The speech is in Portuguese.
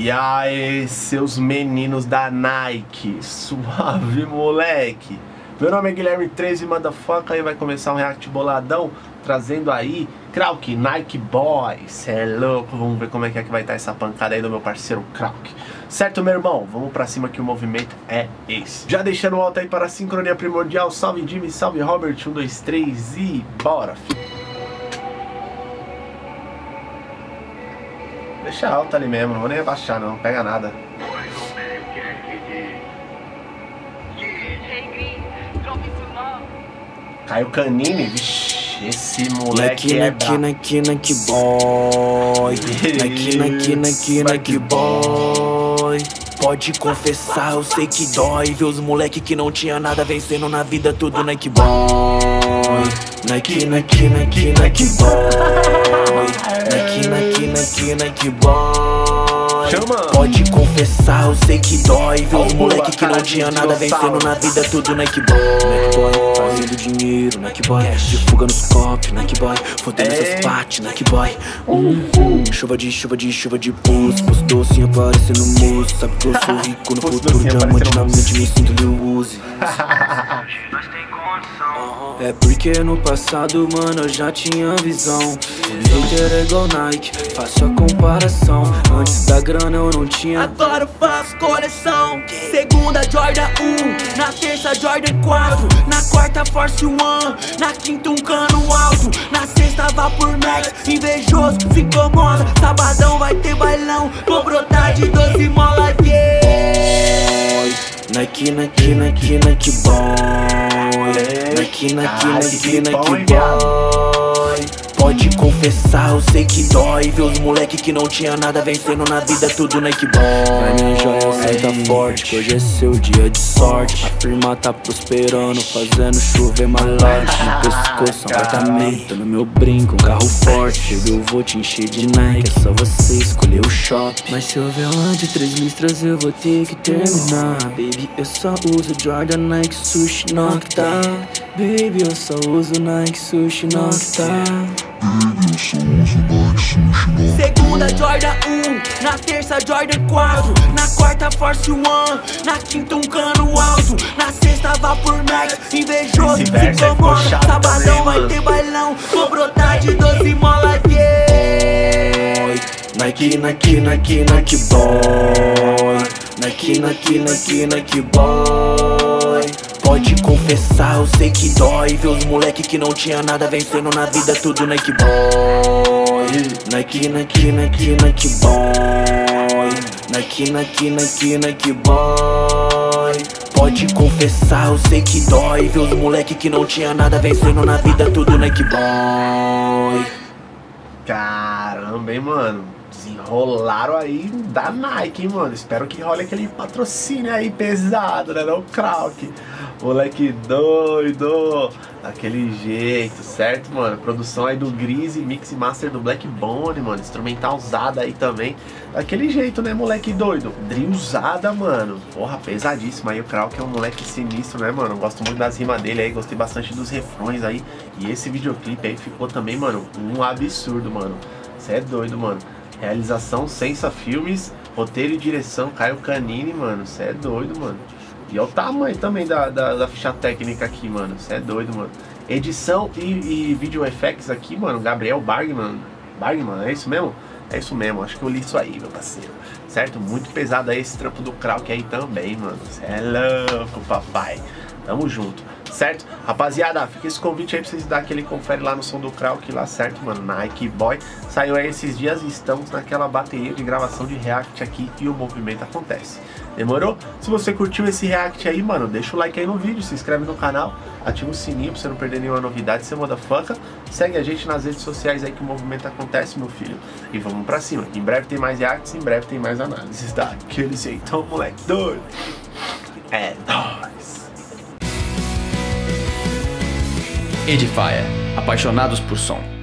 E aí, seus meninos da Nike, suave moleque. Meu nome é Guilherme 13 Motherfucker e vai começar um react boladão trazendo aí Krauk, Nike Boy. Cê é louco, vamos ver como é que, é que vai estar essa pancada aí do meu parceiro Krauk. Certo, meu irmão? Vamos pra cima que o movimento é esse. Já deixando o alto aí para a sincronia primordial. Salve Jimmy, salve Robert, 1, 2, 3 e bora, filho. Deixa alto ali mesmo, não vou nem abaixar não, pega nada. Caio Canini, vixi, esse moleque é Nike, Nike, Nike boy. Nike, Nike, Nike, Nike boy. Pode confessar, eu sei que dói Ver os moleque que não tinha nada vencendo na vida tudo Nike boy. Nike, Nike, Nike, Nike boy Nike, Nike, Nike, Nike boy. Chama. Pode confessar, eu sei que dói Ver os moleque que não tinha nada vencendo na vida tudo Nike boy. Nike boy, fazendo dinheiro Nike boy, de fuga nos copos Nike boy, fodendo Ei. essas partes Nike boy Hum, hum. Chuva de chuva de chuva de pulso Postou assim aparecendo moço. Sabe que eu sou rico no futuro Diamante na mente me sinto Lil Uzi É porque no passado, mano, eu já tinha visão. Hater é igual Nike, faço a comparação. Antes da grana eu não tinha. Agora eu faço coleção. Segunda Jordan 1 Na terça Jordan 4 Na quarta Force One. Na quinta um cano alto. Na sexta Vapor Max. Invejoso ficou moda. Sabadão vai ter bailão. Vou brotar de 12 mola yeah. Nike, Nike, Nike, Nike boy Nike, Nike, Nike, Nike boy Pode confessar, eu sei que dói Ver os moleque que não tinha nada vencendo na vida tudo Nike boy Vai minha joia, senta forte que hoje é seu dia de sorte. A firma tá prosperando, fazendo chover malote No pescoço, um apartamento, no meu brinco, um carro forte. Eu vou te encher de Nike, é só você escolher o shopping. Mas se houver uma de três listras eu vou ter que terminar. Baby, eu só uso Jordan, Nike, Sushi, Nocta Baby, eu só uso Nike, Sushi, Nocta. Segunda Jordan 1 Na terça Jordan 4 Na quarta Force One Na quinta um cano alto Na sexta Vapor Max Invejoso ficou moda chato Sabadão vai ter bailão Vou brotar de 12 mola yeah. Nike, Nike, Nike, Nike boy. Nike, Nike, Nike, Nike boy Pode confessar, eu sei que dói Ver os moleque que não tinha nada vencendo na vida tudo Nike boy. Nike, Nike, Nike, Nike boy. Nike, Nike, Nike, Nike boy. Pode confessar, eu sei que dói Ver os moleque que não tinha nada vencendo na vida tudo Nike boy. Caramba, hein, mano. Desenrolaram aí da Nike, hein, mano. Espero que role aquele patrocínio aí pesado, né? Não, Krauk. Moleque doido. Daquele jeito, certo, mano? Produção aí do Grise, Mix Master do Black Bone, mano. Instrumental usada aí também. Daquele jeito, né, moleque doido? Drill usada, mano. Porra, pesadíssimo. Aí o Krauk é um moleque sinistro, né, mano? Gosto muito das rimas dele aí. Gostei bastante dos refrões aí. E esse videoclipe aí ficou também, mano, um absurdo, mano. Você é doido, mano. Realização Sensa Filmes, roteiro e direção Caio Canini, mano. Você é doido, mano. E olha o tamanho também da, da, da ficha técnica aqui, mano. Você é doido, mano. Edição e, e video effects aqui, mano. Gabriel Bargman. Bargman, é isso mesmo? É isso mesmo, acho que eu li isso aí, meu parceiro. Certo? Muito pesado aí esse trampo do Krauk aí também, mano. Você é louco, papai. Tamo junto, certo? Rapaziada, fica esse convite aí pra vocês dar aquele confere lá no som do Krauk lá, certo, mano? Nike Boy. Saiu aí esses dias e estamos naquela bateria de gravação de react aqui e o movimento acontece. Demorou? Se você curtiu esse react aí, mano, deixa o like aí no vídeo, se inscreve no canal, ativa o sininho pra você não perder nenhuma novidade, você motherfucker. Segue a gente nas redes sociais aí que o movimento acontece, meu filho. E vamos pra cima. Em breve tem mais reacts, em breve tem mais análises, tá? Aquele jeitão, moleque doido. É nóis. Edifier. Apaixonados por som.